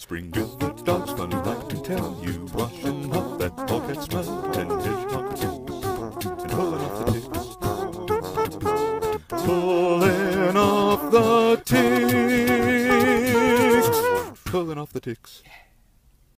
Spring the dogs funny like to tell you, washing off that polecat smell and hedgehog too, and pulling off the ticks. Pulling off the ticks. Pulling off the ticks.